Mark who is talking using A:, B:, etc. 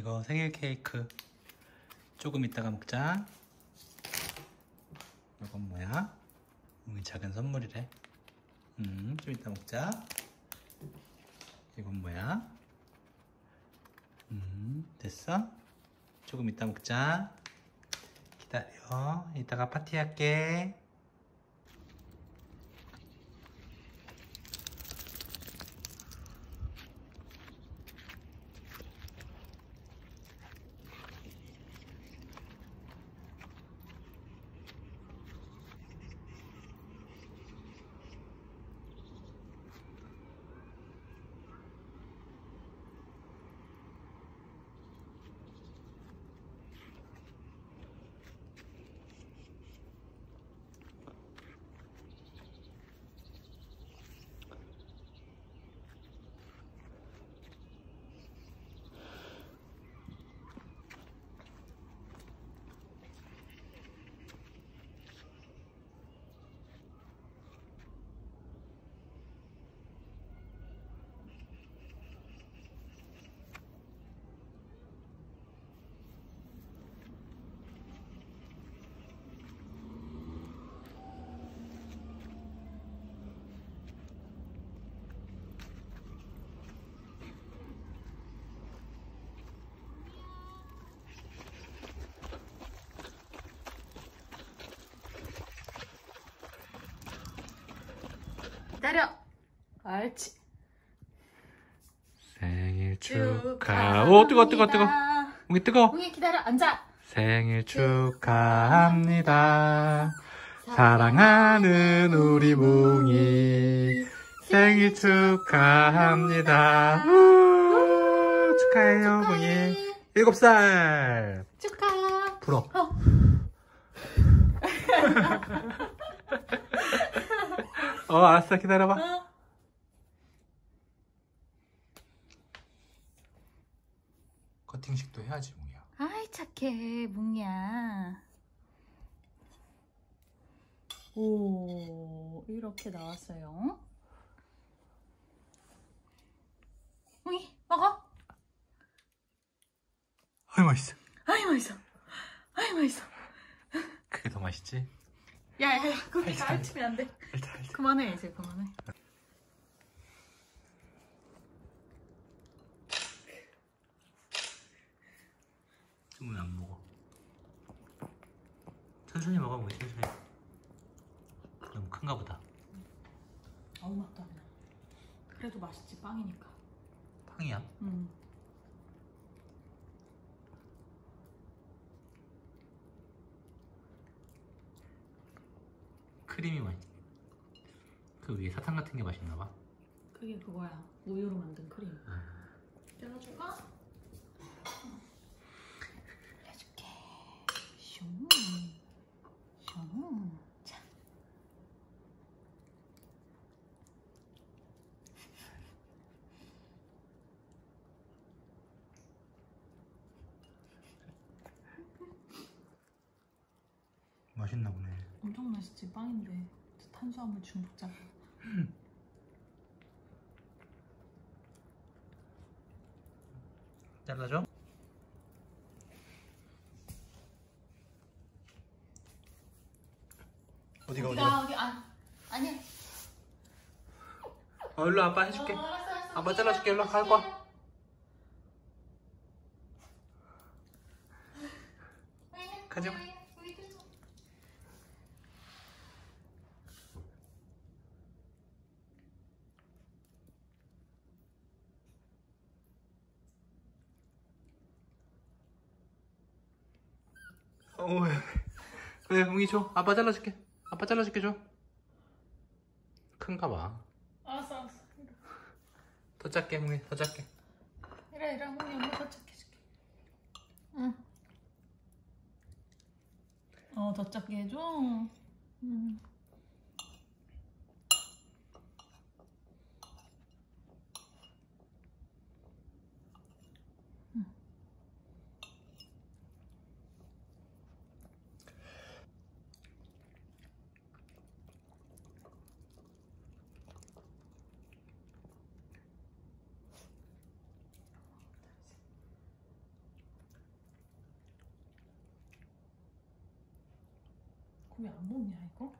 A: 이거 생일 케이크. 조금 이따가 먹자. 이건 뭐야? 이 작은 선물이래. 음, 좀 이따 먹자. 이건 뭐야? 음, 됐어? 조금 이따 먹자. 기다려. 이따가 파티할게
B: 기다려. 옳지.
A: 생일 축하 오 뜨거 뜨거 뜨거 웅이 뜨거
B: 웅이 기다려. 앉아.
A: 생일 축하합니다. 사랑하는 우리 뭉이. 생일 축하합니다. 우, 축하해요 뭉이. 일곱 살.
B: 축하.
A: 불어
B: 어.
A: 어 알았어 기다려봐
B: 어.
A: 커팅식도 해야지 뭉이야
B: 아이 착해 뭉이야. 오 이렇게 나왔어요. 뭉이 먹어.
A: 아이 맛있어
B: 아이 맛있어. 아이 맛있어.
A: 그게 더 맛있지?
B: 야야야 그거
A: 알자,
B: 가르치면 안 돼.
A: 알다 알다
B: 그만해 이제 그만해.
A: 뭉이 안 먹어 천천히 먹어 뭉이 천천히 너무 큰가 보다
B: 아무 맛도 안 나. 그래도 맛있지 빵이니까.
A: 팡이야
B: 음.
A: 크림이 맛있 그 위에 사탕 같은 게 맛있나 봐
B: 그게 그거야. 우유로 만든 크림. 떼어줄까? 해줄게. 슝. 슝. 자.
A: 맛있나 보네
B: 엄청 맛있지 빵인데 탄수화물 중독자.
A: 잘라줘 어디가 어디가
B: 어디 안 아니야.
A: 어 일로 아빠 해줄게
B: 어, 알았어, 알았어.
A: 아빠 잘라줄게 일로 갈 거야 가자. 어, 왜, 왜, 웅이 줘. 아빠 잘라줄게. 아빠 잘라줄게, 줘. 큰가 봐.
B: 알았어 알았어.
A: 더 작게, 웅이, 더 작게.
B: 이래 이래 홍이 엄마 도착해줄게. 응. 어더 작게 해줘. 응. 왜 안 먹냐 이거?